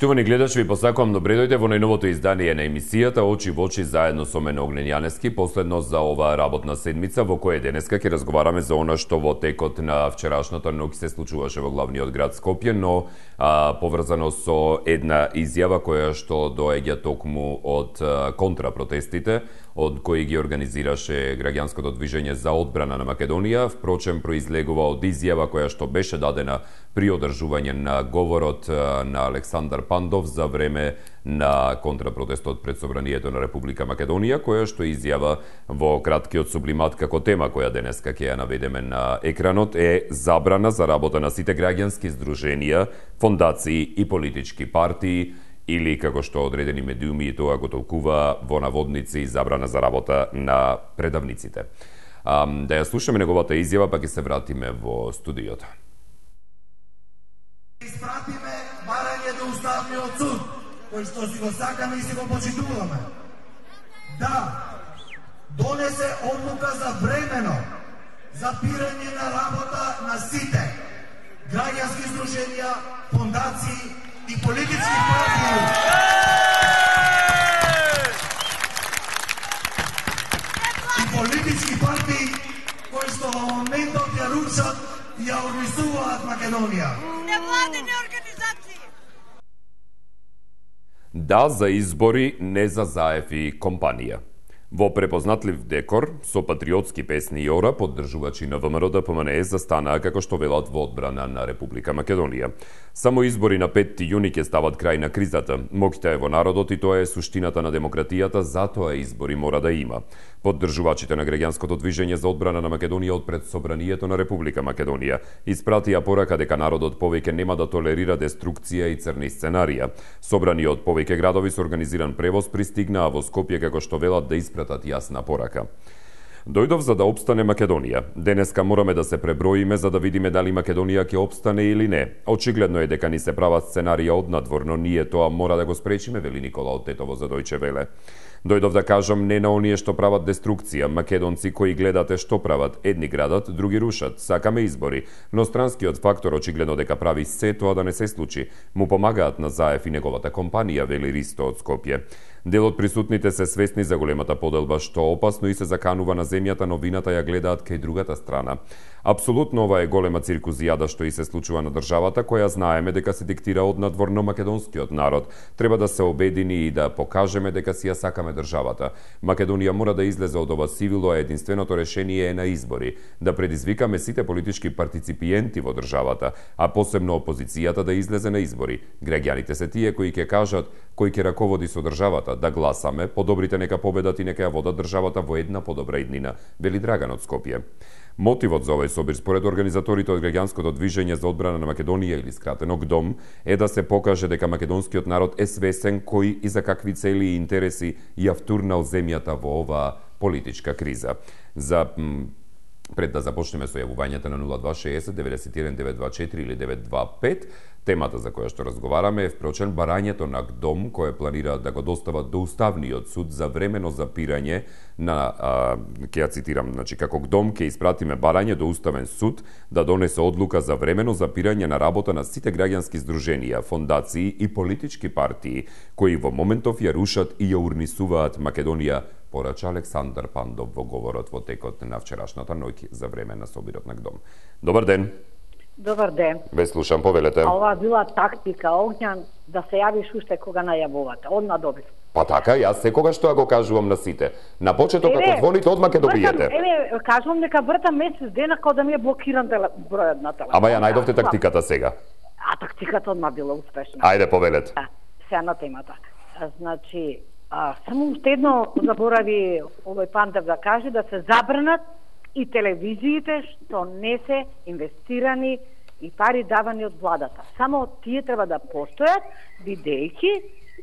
Почитувани гледачи, ви посакувам добре дојде во најновото издание на емисијата Очи во очи заедно со мене Огнен Јанески, последно за оваа работна седмица во која денеска ќе разговараме за она што во текот на вчерашната ноќ се случуваше во главниот град Скопје, но а, поврзано со една изјава која што доаѓа токму од а, контрапротестите, од кои ги организираше граѓанското движење за одбрана на Македонија, впрочем произлегува од изјава која што беше дадена при одржување на говорот на Александар Пандов за време на контрапротестот пред Собранието на Република Македонија, која што изјава во краткиот сублимат како тема која денеска ќе ја наведеме на екранот е забрана за работа на сите граѓански здруженија, фондации и политички партии или како што одредени медиуми и тоа го толкува во наводници забрана за работа на предавниците. А, да ја слушаме неговата изјава, па ќе се вратиме во студиото. Испратиме барање до Уставниот суд, кој што си го сакаме и си го почитуваме. Да, донесе одлука за времено запирање на работа на сите граѓански здруженија, фондации и политички партии. И политички партии кои што во моментот ја рушат и ја унисуваат Македонија. Невладени организации. Да за избори, не за заев и компанија. Во препознатлив декор, со патриотски песни и ора, поддржувачи на ВМРО ДПМНЕ застанаа како што велат во одбрана на Република Македонија. Само избори на 5 јуни ќе стават крај на кризата. Моќта е во народот и тоа е суштината на демократијата, затоа избори мора да има. Поддржувачите на граѓанското движење за одбрана на Македонија од пред Собранието на Република Македонија испратија порака дека народот повеќе нема да толерира деструкција и црни сценарија. Собрани од повеќе градови со организиран превоз пристигнаа во Скопје како што велат да испратат испратат јасна порака. Дојдов за да обстане Македонија. Денеска мораме да се преброиме за да видиме дали Македонија ќе обстане или не. Очигледно е дека ни се прават сценарија од надвор, но ние тоа мора да го спречиме, вели Никола од Тетово за Дојче Веле. Дојдов да кажам не на оние што прават деструкција, македонци кои гледате што прават, едни градат, други рушат, сакаме избори, но странскиот фактор очигледно дека прави се тоа да не се случи. Му помагаат на Заев и неговата компанија, вели Ристо од Скопје. Дел од присутните се свесни за големата поделба што опасно и се заканува на земјата, новината ја гледаат кај другата страна. Апсолутно ова е голема циркузијада што и се случува на државата, која знаеме дека се диктира од надворно македонскиот народ. Треба да се обедини и да покажеме дека си ја сакаме државата. Македонија мора да излезе од ова сивило, а единственото решение е на избори. Да предизвикаме сите политички партиципиенти во државата, а посебно опозицијата да излезе на избори. Граѓаните се тие кои ќе кажат кој ќе раководи со државата, да гласаме, подобрите нека победат и нека ја водат државата во една подобра иднина, вели Драган од Скопје. Мотивот за овој собир според организаторите од граѓанското движење за одбрана на Македонија или скратено ГДОМ е да се покаже дека македонскиот народ е свесен кои и за какви цели и интереси ја втурнал земјата во оваа политичка криза. За пред да започнеме со јавувањето на 0260 91 924 или 925 Темата за која што разговараме е впрочен барањето на дом кое планира да го достават до Уставниот суд за времено запирање на а, ќе ја цитирам, значи како дом ќе испратиме барање до Уставен суд да донесе одлука за времено запирање на работа на сите граѓански здруженија, фондации и политички партии кои во моментов ја рушат и ја урнисуваат Македонија порача Александар Пандов во говорот во текот на вчерашната ноќ за време на собирот на ГДОМ. Добар ден. Добар ден. Ве слушам, повелете. А ова била тактика, Огњан, да се јавиш уште кога најавувате. Одна добив. Па така, јас секогаш тоа го кажувам на сите. На почеток како звоните, одма ќе добиете. Еве, кажувам дека вртам месец дена кога да ми е блокиран бројот на телефон. Ама ја најдовте тактиката сега. А тактиката одма била успешна. Ајде, повелете. Да, сега на темата. Значи, а, само уште едно заборави овој пандав да каже да се забранат и телевизиите што не се инвестирани и пари давани од владата. Само тие треба да постојат, бидејќи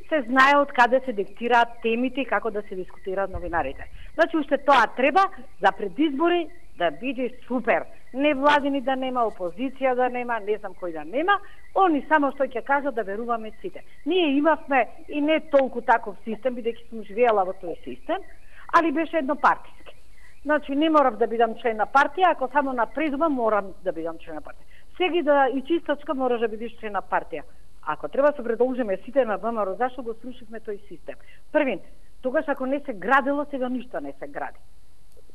се знае од каде се диктираат темите и како да се дискутираат новинарите. Значи, уште тоа треба за предизбори да биде супер. Не владини да нема, опозиција да нема, не знам кој да нема, они само што ќе кажат да веруваме сите. Ние имавме и не толку таков систем, бидејќи сум живеела во тој систем, али беше едно партија Значи, не морав да бидам член на партија, ако само на презума морам да бидам член на партија. Сеги да и чистачка мораш да бидеш член на партија. Ако треба да се продолжиме сите на ВМРО, зашто го срушивме тој систем? Првин, тогаш ако не се градело, сега ништо не се гради.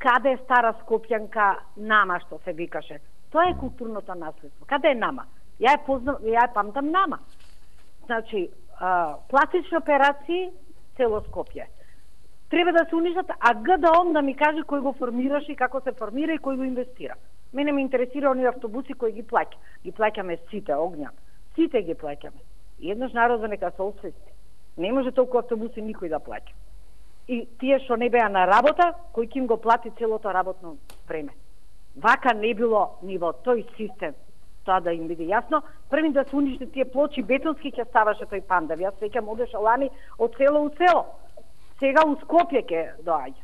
Каде е стара Скопјанка нама што се викаше? Тоа е културното наследство. Каде е нама? Ја е познам, ја е памтам нама. Значи, а, пластични операции цело Скопје. Треба да се уништат, а ГДОМ да, да ми каже кој го формираше и како се формира и кој го инвестира. Мене ме интересира оние автобуси кои ги плаќа. Ги плаќаме сите, огња. Сите ги плаќаме. И еднаш народот нека се освести. Не може толку автобуси никој да плаќа. И тие што не беа на работа, кој ќе им го плати целото работно време. Вака не било ни во тој систем тоа да им биде јасно. Први да се уништи тие плочи бетонски ќе ставаше тој пандав. Јас сеќам одеше лани од село у село. Сега у Скопје ќе доаѓа.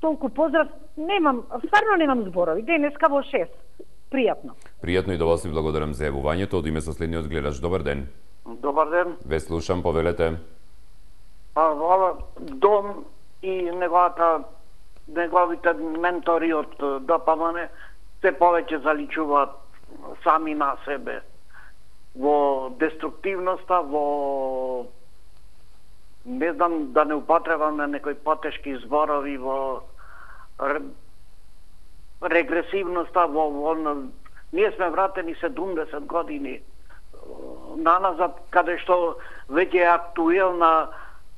Толку поздрав, немам, стварно немам зборови. Денеска во 6. Пријатно. Пријатно и да вас ви благодарам за јавувањето. Од име со следниот гледач. Добар ден. Добар ден. Ве слушам, повелете. Ова дом и неговата неговите ментори од ДПМН се повеќе заличуваат сами на себе. Во деструктивноста, во не знам да не употребаме некои потешки зборови во регресивноста во, во ние сме вратени 70 години наназад каде што веќе е актуелна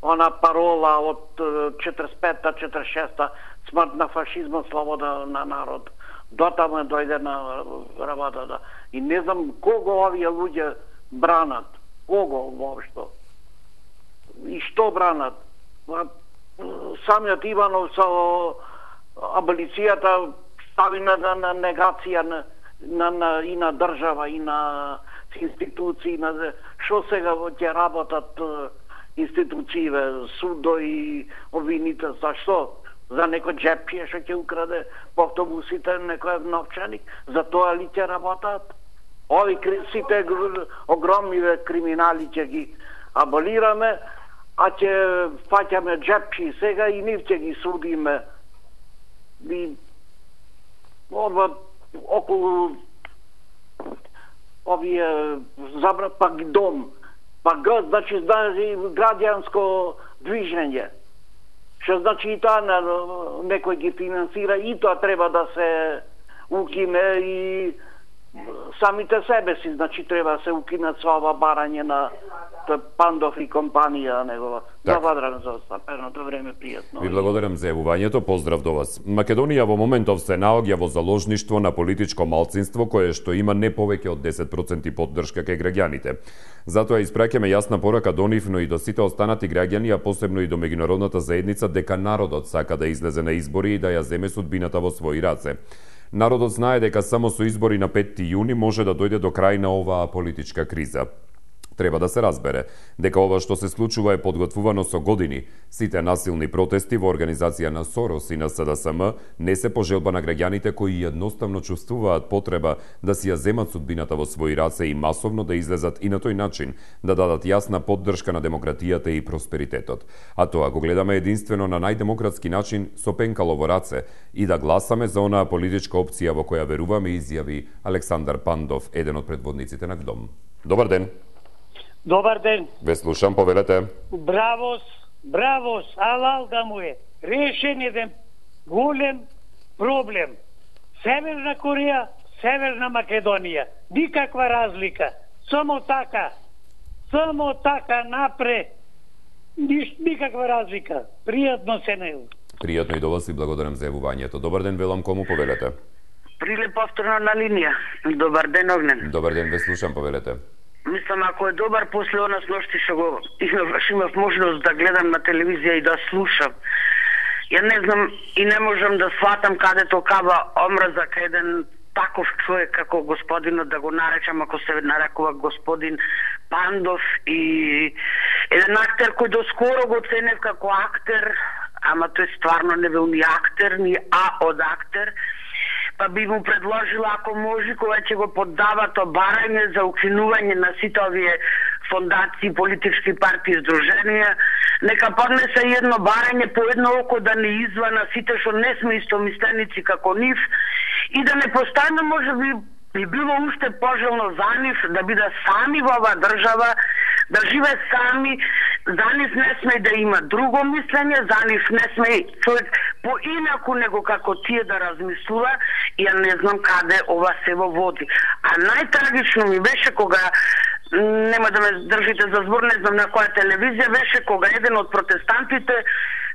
она парола од 45-та, 46-та смрт на фашизмот, слобода на народ дотаму дојде на работа да. И не знам кого овие луѓе бранат. Кого воопшто. И што бранат. Самиот Иванов со аболицијата стави на, на, на негација на, на, на, и на држава, и на институции, на што сега ќе работат институциите, судо и обвините, за што? за некој джепје што ќе украде по автобусите некој новчаник, за тоа ли ќе работат? Ови сите огромниве криминали ќе ги аболираме, а ќе фаќаме джепчи сега и нив ќе ги судиме. И ова околу овие забра пак дом, па г, значи, значи граѓанско движење. Што значи и тоа на, некој ги финансира и тоа треба да се укине и самите себе си, значи треба да се укинат со ова барање на Пандов и компанија негова. Так. Благодарам за остапеното време, пријатно. Ви благодарам за јавувањето, поздрав до вас. Македонија во моментов се наоѓа во заложништво на политичко малцинство кое што има не повеќе од 10% поддршка кај граѓаните. Затоа испраќаме јасна порака до нив, но и до сите останати граѓани, а посебно и до меѓународната заедница дека народот сака да излезе на избори и да ја земе судбината во своји раце. Народот знае дека само со избори на 5 јуни може да дојде до крај на оваа политичка криза. Треба да се разбере дека ова што се случува е подготвувано со години. Сите насилни протести во организација на Сорос и на СДСМ не се пожелба на граѓаните кои едноставно чувствуваат потреба да си ја земат судбината во своји раце и масовно да излезат и на тој начин да дадат јасна поддршка на демократијата и просперитетот. А тоа го гледаме единствено на најдемократски начин со пенкало во раце и да гласаме за онаа политичка опција во која веруваме изјави Александар Пандов, еден од предводниците на ГДОМ. Добар ден. Добар ден. Ве слушам, повелете. Бравос, бравос, алал да му е. Решен еден голем проблем. Северна Кореја, Северна Македонија. Никаква разлика. Само така. Само така напре. Ниш, никаква разлика. Пријатно се не. Пријатно и до вас и благодарам за јавувањето. Добар ден, велам кому повелете. Приле повторно на линија. Добар ден, Огнен. Добар ден, ве слушам, повелете. Мислам, ако е добар, после онас ношти што го имав, имав можност да гледам на телевизија и да слушам. Ја не знам и не можам да сватам каде токава омраза кај еден таков човек како господинот да го наречам ако се нарекува господин Пандов и еден актер кој доскоро го ценев како актер, ама тој стварно не бил ни актер, ни А од актер, па би му предложила ако може кога ќе го поддават то барање за укинување на сите овие фондации, политички партии, здруженија, нека поднесе едно барање по едно око да не извана сите што не сме истомисленици како нив и да не постане може би би било уште пожелно за нив да бидат сами во оваа држава да живеат сами, за нив не сме да има друго мислење, за нив не сме човек поинаку него како тие да размислува, ја не знам каде ова се во води. А најтрагично ми беше кога нема да ме држите за збор, не знам на која телевизија беше кога еден од протестантите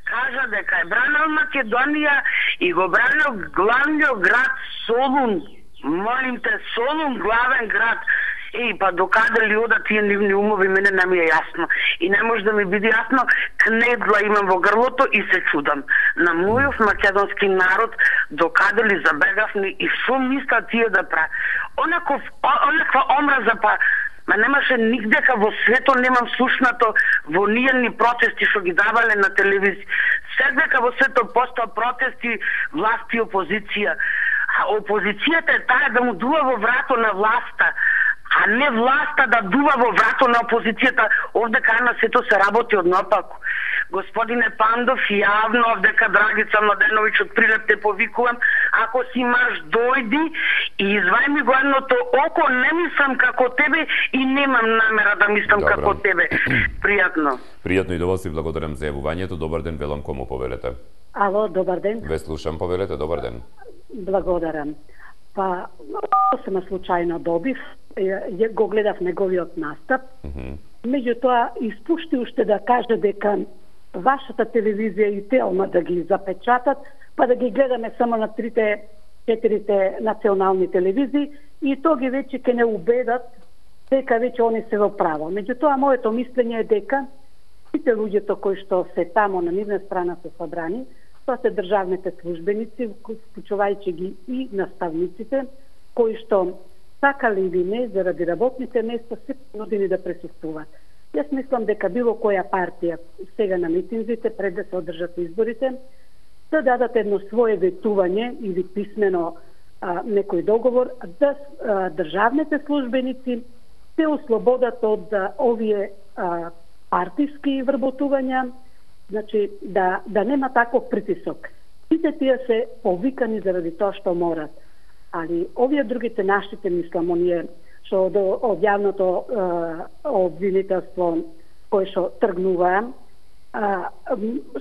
кажа дека е бранал Македонија и го бранал главниот град Солун. Молим те, Солун главен град. Еј, па докаде ли одат тие нивни умови, мене не ми е јасно. И не може да ми биде јасно, кнедла имам во грлото и се чудам. На мојов македонски народ, докаде ли забегавни и што мислат тие да пра... Онаков, онаква омраза, па Ма немаше нигдека во свето немам слушнато во нијелни протести што ги давале на телевизија. Секдека во свето постоа протести, власт и опозиција. А опозицијата е таа да му дува во врато на власта а не власта да дува во врато на опозицијата, овде кај на сето се работи однопаку. Господине Пандов, јавно овдека Драгица Младеновиќ од Прилеп те повикувам, ако си маш дојди и извај ми го едното око, не мислам како тебе и немам намера да мислам Добре. како тебе. Пријатно. Пријатно и до вас и благодарам за јавувањето. Добар ден, велам кому повелете. Ало, добар ден. Ве слушам, повелете, добар ден. Благодарам. Па, сосема случајно добив, ја, го гледав неговиот настап. Mm -hmm. Меѓутоа, испушти уште да каже дека вашата телевизија и телма да ги запечатат, па да ги гледаме само на трите, четирите национални телевизии и то ги веќе ке не убедат дека веќе они се во право. Меѓутоа, моето мислење е дека сите луѓето кои што се тамо на нивна страна се собрани, тоа се државните службеници, вклучувајќи ги и наставниците, кои што сакали или не, заради работните места, се понудени да присуствуваат. Јас мислам дека било која партија сега на митинзите, пред да се одржат изборите, да дадат едно свое ветување или писмено а, некој договор, да а, државните службеници се ослободат од а, овие а, партиски вработувања, значи да, да нема таков притисок. Сите тие се повикани заради тоа што морат али овие другите нашите мислам оние што од, од јавното е, обвинителство кои што тргнуваа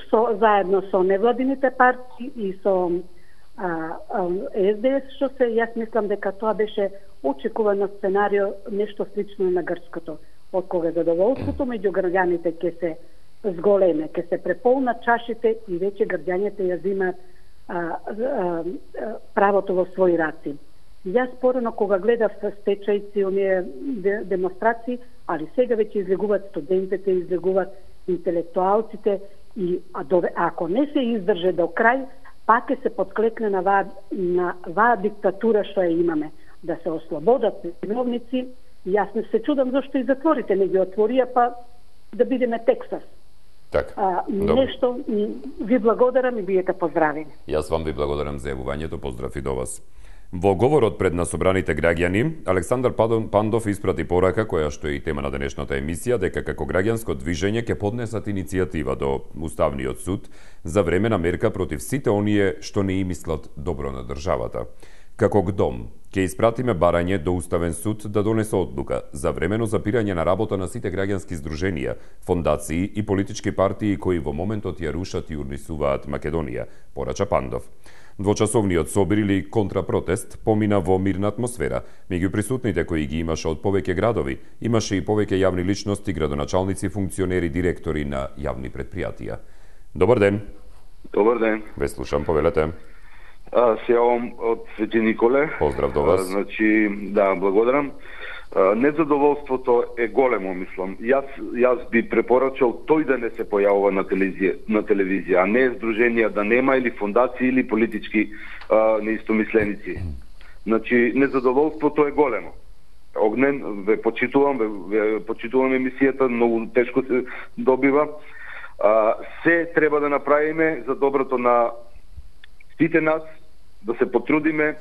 со заедно со невладините партии и со СДС што се јас мислам дека тоа беше очекувано сценарио нешто слично на грчкото од кога задоволството меѓу граѓаните ќе се зголеме, ќе се преполнат чашите и веќе граѓаните ја зимаат правото во своји раци. Јас порано кога гледав стечајци, оние демонстрации, али сега веќе излегуваат студентите, излегуваат интелектуалците и а дове, ако не се издрже до крај, пак ќе се подклекне на ваа, на ваа диктатура што ја имаме. Да се ослободат чиновници, јас не се чудам зашто и затворите не ги отворија, па да бидеме Тексас. Така. А, нешто ви благодарам и биете поздравени. Јас вам ви благодарам за јавувањето, поздрав и до вас. Во говорот пред насобраните граѓани, Александар Пандов испрати порака која што е и тема на денешната емисија дека како граѓанско движење ќе поднесат иницијатива до Уставниот суд за време на мерка против сите оние што не имислат добро на државата. Како ГДОМ, ќе испратиме барање до Уставен суд да донесе одлука за времено запирање на работа на сите граѓански здруженија, фондации и политички партии кои во моментот ја рушат и урнисуваат Македонија, порача Пандов. Двочасовниот собир или контрапротест помина во мирна атмосфера. Меѓу присутните кои ги имаше од повеќе градови, имаше и повеќе јавни личности, градоначалници, функционери, директори на јавни предпријатија. Добар ден. Добар ден. Ве слушам, повелете. А, се јавам од Свети Николе. Поздрав до вас. А, значи, да, благодарам. А, незадоволството е големо, мислам. Јас, јас би препорачал тој да не се појавува на телевизија, на телевизија а не здруженија да нема или фондации или политички а, неистомисленици. Значи, незадоволството е големо. Огнен, ве почитувам, ве, ве почитувам емисијата, многу тешко се добива. А, се треба да направиме за доброто на сите нас да се потрудиме,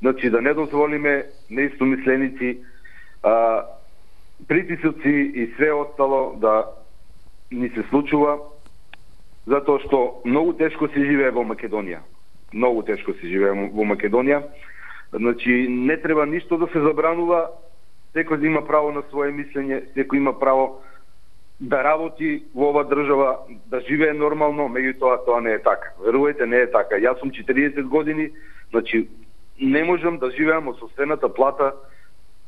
значи да не дозволиме неистомисленици, а, притисоци и све остало да ни се случува, затоа што многу тешко се живее во Македонија. Многу тешко се живее во Македонија. Значи, не треба ништо да се забранува, секој да има право на свое мислење, секој има право да работи во ова држава, да живее нормално, меѓутоа тоа не е така. Верувајте, не е така. Јас сум 40 години, значи не можам да живеам од собствената плата,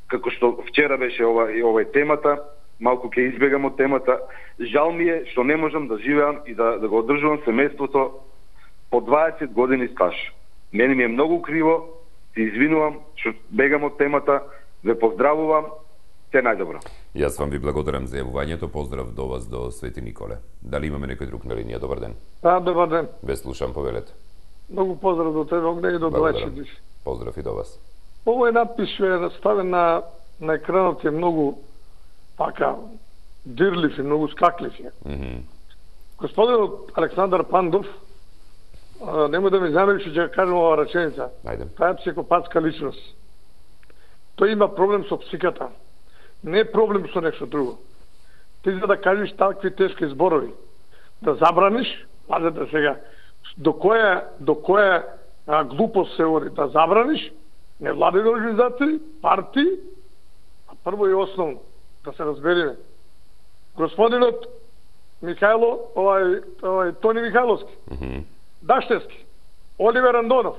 како што вчера беше ова и ова темата, малку ќе избегам од темата. Жал ми е што не можам да живеам и да, да го одржувам семејството по 20 години стаж. Мене ми е многу криво, се извинувам што бегам од темата, ве поздравувам, се најдобро. Јас вам ви благодарам за јавувањето. Поздрав до вас до Свети Николе. Дали имаме некој друг на линија? Добар ден. Да, добар ден. Ве слушам, повелете. Многу поздрав до тебе, Огне, и до. Длечи. Поздрав и до вас. Овој надпис што е раставен на, на екранот е многу така дирлив и многу скаклив е. Мгм. Господинот Александар Пандов, нема да ми замери што ќе кажам ова реченица. Ајде. Таа е психопатска личност. Тој има проблем со психиката. Не е проблем со нешто друго. Ти за да кажеш такви тешки зборови, да забраниш, пазете сега, до која до која а, глупост се оди, да забраниш невладени организации, партии, а прво и основно, да се разбериме. Господинот Михајло, овај, овај Тони Михајловски, Мгм. Даштевски, Оливер Андонов,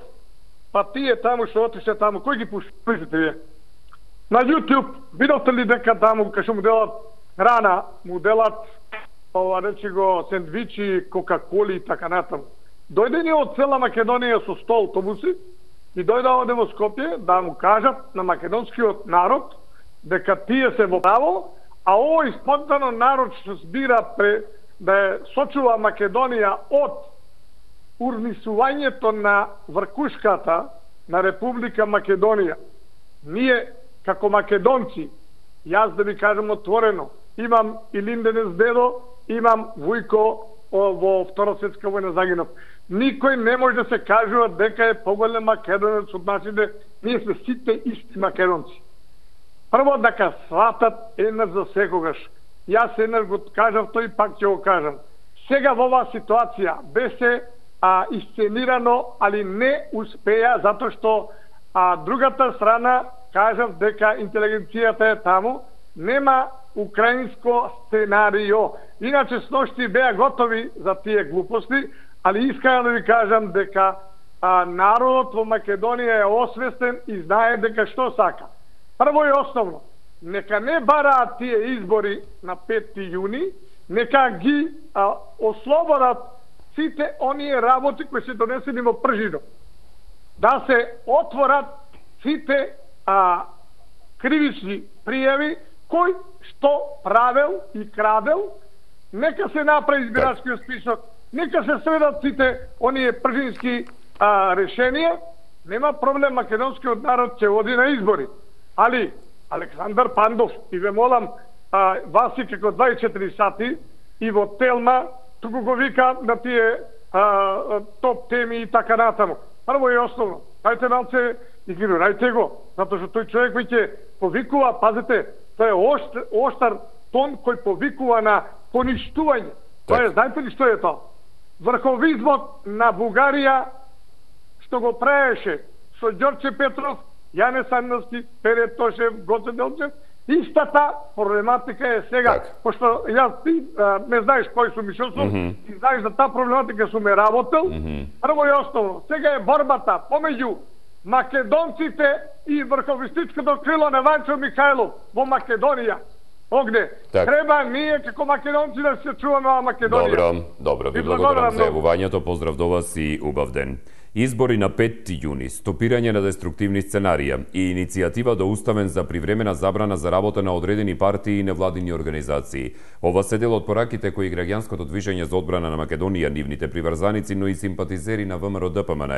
па тие таму што отише таму, кој ги пуши? Пишете вие. На YouTube, видовте ли дека таму, кај што му делат храна, му делат, ова речи го, сендвичи, кока-коли и така натаму. Дојде ни од цела Македонија со 100 автобуси и дојде овде во Скопје да му кажат на македонскиот народ дека тие се во право, а овој спонтано народ што збира пре, да е сочува Македонија од урнисувањето на вркушката на Република Македонија. Ние, како македонци, јас да ви кажам отворено, имам и Линденес дедо, имам Вујко во Втора светска војна загинав. Никој не може да се кажува дека е поголем македонец од нашите, ние сме сите исти македонци. Прво дека сватат еднаш за секогаш. Јас еднаш го кажав, тој пак ќе го кажам. Сега во оваа ситуација беше а, исценирано, али не успеа затоа што а, другата страна кажав дека интелигенцијата е таму, нема украинско сценарио. Иначе сношти беа готови за тие глупости, али искам да ви кажам дека а, народот во Македонија е освестен и знае дека што сака. Прво и основно, нека не бараат тие избори на 5 јуни, нека ги а, ослободат сите оние работи кои се донесени во пржино. Да се отворат сите а, кривични пријави кој што правел и крадел, нека се направи избирачкиот список, нека се сведат сите оние пржински а, решенија, нема проблем македонскиот народ ќе оди на избори. Али Александар Пандов и ве молам а, вас и како 24 сати и во Телма туку го вика на тие а, а, топ теми и така натаму. Прво и основно, дајте малце игрирајте го, затоа што тој човек кој ќе повикува, пазете, тој е оштар, оштар тон кој повикува на поништување. Тоа е, знаете ли што е тоа? Врховизмот на Бугарија што го правеше со Ѓорче Петров, Јане Сандовски, Пере Тошев, Гоце Делчев, истата проблематика е сега, Така. пошто јас ти а, ме знаеш кој сум и што сум, Мгм. и знаеш за таа проблематика сум е работел, Мгм. прво и основно, сега е борбата помеѓу македонците и врховистичкото крило на Ванчо Михајлов во Македонија. Огде, Така. треба ние како македонци да се чуваме оваа Македонија. Добро, добро. Ви благодарам за јавувањето. Поздрав до вас и убав ден. Избори на 5 јуни, стопирање на деструктивни сценарија и иницијатива до уставен за привремена забрана за работа на одредени партии и невладини организации. Ова се дел од пораките кои граѓанското движење за одбрана на Македонија, нивните приврзаници, но и симпатизери на ВМРО ДПМН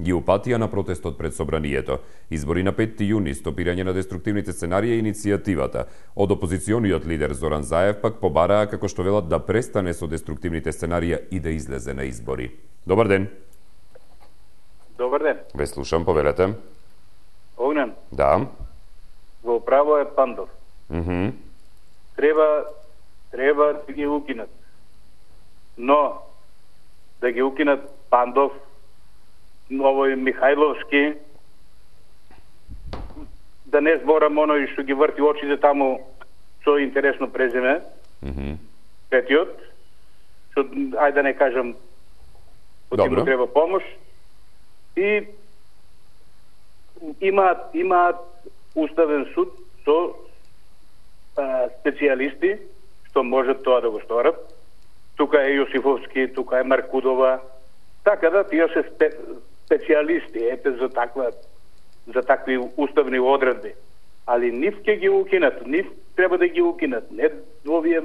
ги упатија на протестот пред собранието. Избори на 5 јуни, стопирање на деструктивните сценарија и иницијативата. Од опозициониот лидер Зоран Заев пак побараа како што велат да престане со деструктивните сценарија и да излезе на избори. Добар ден. Добар ден. Ве слушам, повелете. Огнен, Да. во право е Пандов. Мгм. Треба треба да ги укинат. Но да ги укинат Пандов, овој Михајловски, да не зборам оној што ги врти очите таму со интересно презиме, Мгм. третиот, што ајде да не кажам му треба помош и имаат имаат уставен суд со а, специјалисти што може тоа да го сторат. Тука е Јосифовски, тука е Маркудова. Така да тие се спе, специјалисти ете за таква за такви уставни одредби. Али нив ќе ги укинат, нив треба да ги укинат. Не овие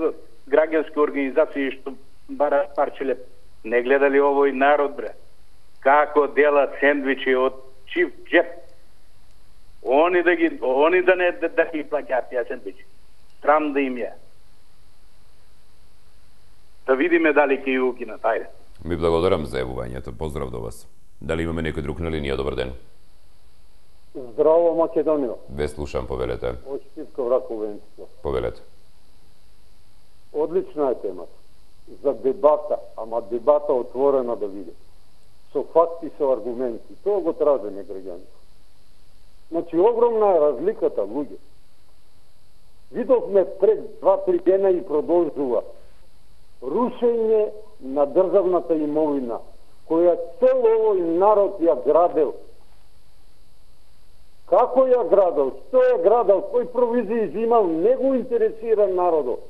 граѓански организации што бараат парчеле. Не гледали овој народ, бре. Како делат сендвичи од чив джеп. Они да ги, они да не да, да ги плаќаат тие сендвичи. Срам да им е. Да видиме дали ќе ја укинат. Ајде. Ми благодарам за јавувањето. Поздрав до вас. Дали имаме некој друг на линија? Добар ден. Здраво Македонија. Ве слушам, повелете. Очистко враковенство. Повелете. Одлична е темата. За дебата, ама дебата отворена да биде. Со факти, со аргументи. Тоа го тражеме граѓаните. Значи, огромна е разликата, луѓе. Видовме пред два-три дена и продолжува рушење на државната имовина, која цел овој народ ја градел. Како ја градел? Што ја градел? Кој провизии взимал? Не го интересира народот.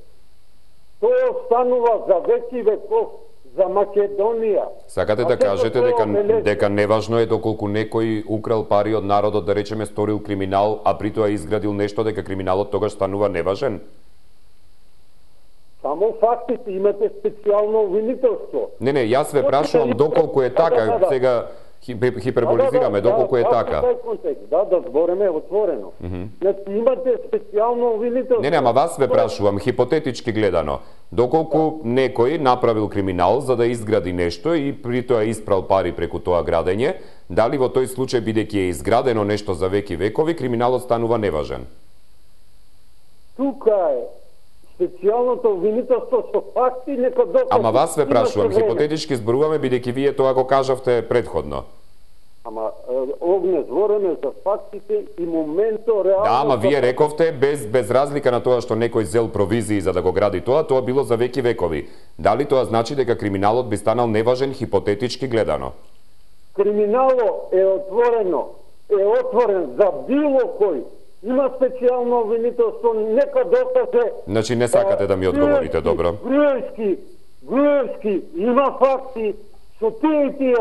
Тоа останува за веки веков за Македонија. Сакате да кажете дека дека неважно е доколку некој украл пари од народот, да речеме сторил криминал, а при тоа изградил нешто, дека криминалот тогаш станува неважен? Само фактите имате специјално обвинителство. Не, не, јас ве прашувам доколку е Да, да, така, да. сега хиперболизираме, доколку е да, така. Да, да, контекст, да, да збореме отворено. Значи имате специјално обвинителство. Не, не, ама вас ве прашувам, хипотетички гледано, доколку некој направил криминал за да изгради нешто и при тоа испрал пари преку тоа градење, дали во тој случај бидејќи е изградено нешто за веки векови, криминалот станува неважен? Тука е специјалното обвинителство со факти нека докажи. Ама вас ве прашувам, хипотетички зборуваме бидејќи вие тоа го кажавте предходно. Ама е, огне збореме за фактите и моменто реално. Да, ама вие рековте без без разлика на тоа што некој зел провизии за да го гради тоа, тоа било за веки векови. Дали тоа значи дека криминалот би станал неважен хипотетички гледано? Криминало е отворено, е отворен за било кој. Има специјално обвинителство, нека докаже. Значи не сакате да ми одговорите, добро. Груевски, Груевски, има факти, со тие и тие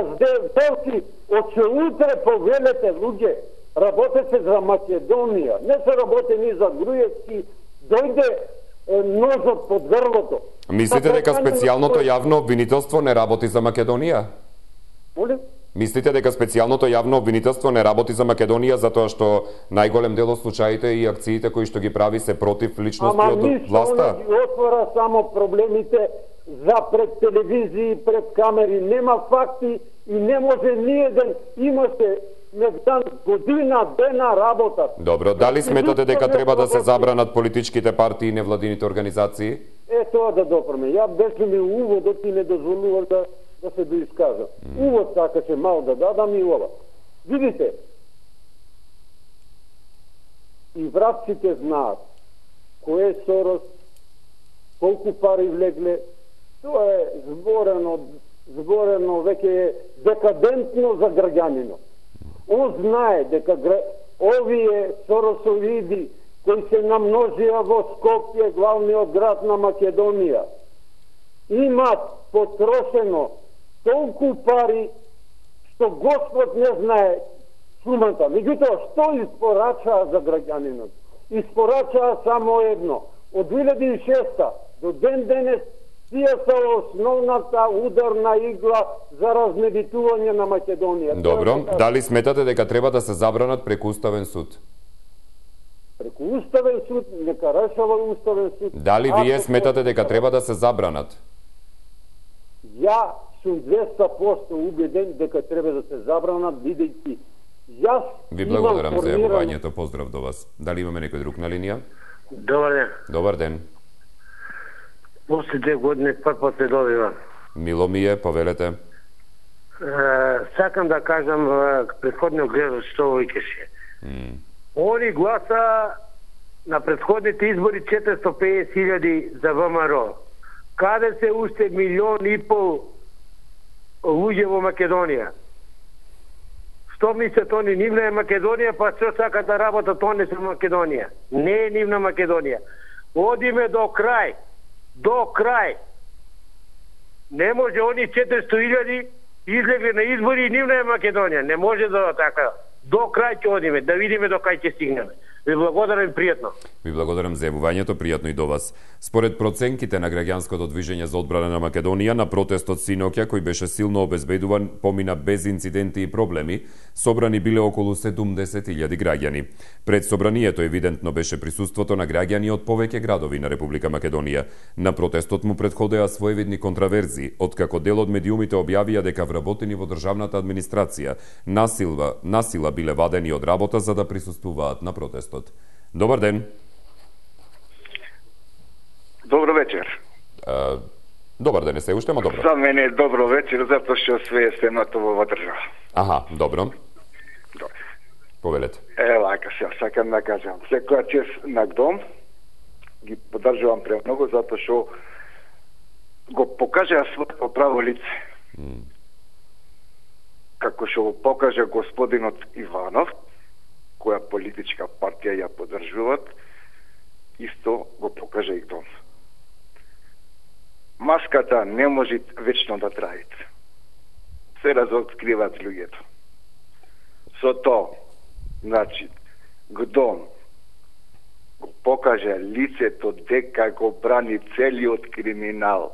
сделки, од се утре повелете луѓе, работете за Македонија, не се работени за Груевски, дојде ножот под грлото. Мислите Па, дека тоа специјалното јавно обвинителство не работи за Македонија? Молим? Мислите дека специјалното јавно обвинителство не работи за Македонија затоа што најголем дел од случаите и акциите кои што ги прави се против личности Ама од власта? она ги отвора само проблемите за пред телевизии, пред камери. Нема факти и не може ниеден. Имаше Мегдан година, дена работа. Добро, дали сметате дека треба да се забранат политичките партии и невладините организации? Е, тоа да допреме. Ја беше ми уводот и не дозволував да, да се доискажам. Увод така сакаше мал да дадам и ова. Видите, и врабците знаат кој е Сорос, колку пари влегле, тоа е зборено, зборено веќе е декадентно за граѓанино. Он знае дека гра- овие Соросовиди кои се намножија во Скопје, главниот град на Македонија, имат потрошено толку пари што Господ не знае сумата. Меѓутоа, што испорачаа за граѓанинот? Испорачаа само едно. Од 2006 до ден денес тие се основната ударна игла за разнебитување на Македонија. Добро, се дали сметате дека треба да се забранат преку уставен суд? преку уставен суд, нека решава уставен суд. Дали вие сметате дека треба да се забранат? Ја сум 200% убеден дека треба да се забранат, бидејќи јас Ви благодарам за јавувањето, поздрав до вас. Дали имаме некој друг на линија? Добар ден. Добар ден. После две години прв пат се добивам. Мило ми е, повелете. Е, сакам да кажам е, предходниот гледач што викаше. М. Они гласа на предходните избори 450.000 за ВМРО. Каде се уште милион и пол луѓе во Македонија? Што мисле тони нивна е Македонија, па што сака да работат тони со Македонија? Не е нивна Македонија. Одиме до крај. До крај. Не може они 400.000 излегли на избори и нивна е Македонија. Не може да така. До крај ќе одиме, да видиме до кај ќе стигнеме. Ви благодарам пријатно. Ви благодарам за јавувањето, пријатно и до вас. Според проценките на граѓанското движење за одбрана на Македонија, на протестот синоќа, кој беше силно обезбедуван, помина без инциденти и проблеми, собрани биле околу 70.000 граѓани. Пред собранието евидентно беше присуството на граѓани од повеќе градови на Република Македонија. На протестот му предходеа своевидни контраверзи, откако дел од медиумите објавија дека вработени во државната администрација насилва, насила биле вадени од работа за да присуствуваат на протест протестот. Добар ден. Добро вечер. А, добар ден, се уште, ма добро. За мене е добро вечер, затоа што све е стенато во држава. Аха, добро. Добро. Повелете. Е, лака се, сакам да кажам. Секоја чест на дом, ги поддржувам премногу, затоа што го покажа своето право лице. Mm. Како што го покажа господинот Иванов, која политичка партија ја поддржуваат, исто го покажа и дом. Маската не може вечно да трае. Се разоткриваат луѓето. Со то, значи, гдон го покаже лицето дека го брани целиот криминал,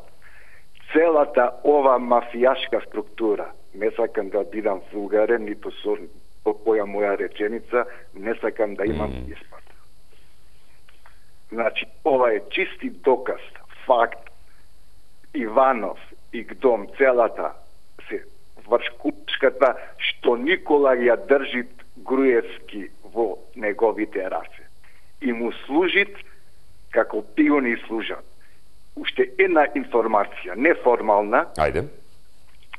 целата ова мафијашка структура. Не сакам да бидам вулгарен, ниту со по која моја реченица не сакам да имам mm. испад. Значи, ова е чисти доказ, факт, Иванов и Гдом, целата се вршкупската, што Никола ја држи Груевски во неговите раце. И му служит како пиони служат. Уште една информација, неформална, Ајде.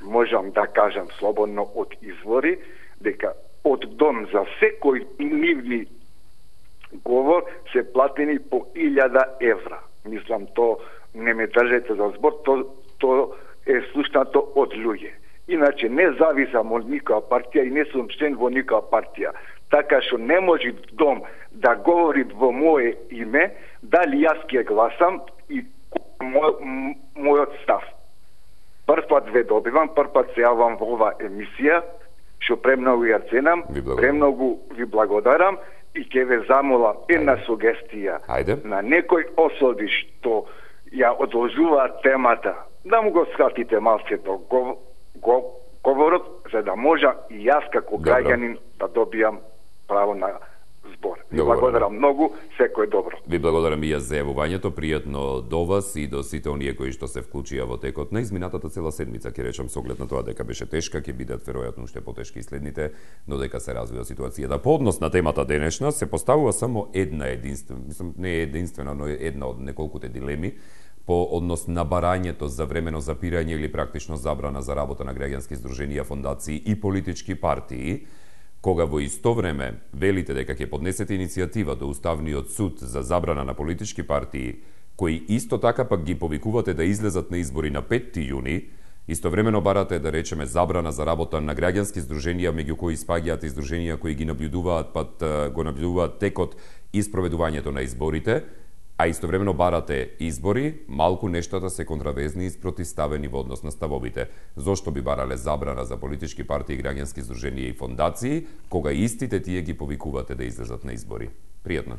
можам да кажам слободно од извори, дека од дом за секој нивни говор се платени по 1000 евра. Мислам, то не ме држете за збор, то, то е слушнато од луѓе. Иначе не зависам од никоја партија и не сум член во никоја партија. Така што не може дом да говори во моје име, дали јас ќе гласам и мој, мојот став. Прв пат ве добивам, прв пат се јавам во ова емисија, што премногу ја ценам, премногу ви благодарам и ќе ве замолам една сугестија. Ајде. на некој особи што ја одложува темата, да му го скратите малце до го, го, говорот, за да можа и јас како граѓанин да добијам право на збор. Ви Добро. благодарам многу, секој добро. Ви благодарам и јас за јавувањето, пријатно до вас и до сите оние кои што се вклучија во текот на изминатата цела седмица, ќе речам со оглед на тоа дека беше тешка, ќе бидат веројатно уште потешки следните, но дека се развива ситуацијата. По однос на темата денешна се поставува само една единствена, мислам не е единствена, но е една од неколкуте дилеми по однос на барањето за времено запирање или практично забрана за работа на граѓански здруженија, фондации и политички партии кога во исто време велите дека ќе поднесете иницијатива до Уставниот суд за забрана на политички партии, кои исто така пак ги повикувате да излезат на избори на 5 јуни, Истовремено барате да речеме забрана за работа на граѓански здруженија меѓу кои спаѓаат и здруженија кои ги наблюдуваат пат го наблюдуваат текот и спроведувањето на изборите, а истовремено барате избори, малку нештата се контравезни и спротиставени во однос на ставовите. Зошто би барале забрана за политички партии, граѓански здруженија и фондации, кога истите тие ги повикувате да излезат на избори? Пријатно!